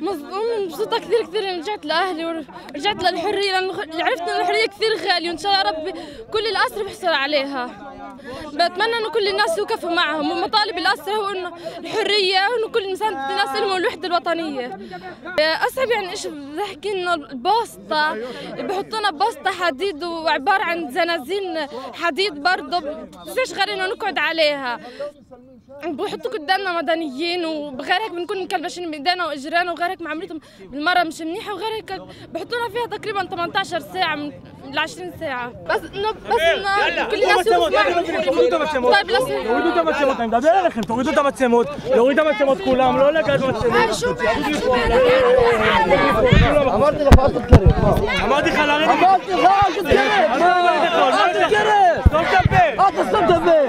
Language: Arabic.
مظلوم مبسوطة كثير كثير رجعت لأهلي ورجعت للحرية لأن عرفت أن الحرية كثير غالية وإن شاء الله ربي كل الأسر بحصل عليها. بتمنى إنه كل الناس يوقفوا معهم ومطالب الأسرى هو إنه الحرية وإنه كل إنسان الناس لهم الوحدة الوطنية. أصعب يعني إيش بحكي إنه البوسطة بحطونا بوسطة حديد وعبارة عن زنازين حديد برضه بتنساش غير إنه نقعد عليها. بحطوا قدامنا مدنيين وغير هيك بنكون مكلبشين بايدينا واجرانا وغير هيك معاملتهم بالمرة مش منيحة وغير هيك بحطونا فيها تقريبا 18 ساعة ل 20 ساعه بس انه بس انه كل الناس طيب תורידו את המצלמות, אני מדבר אליכם, תורידו את המצלמות, להוריד את המצלמות כולם, לא לגעת במצלמות. אמרתי לך, אל תתקרב. אמרתי לך לרדת. אמרתי לך, אל תתקרב. אל תתקרב. סתום את הפה. אל תסתום את הפה.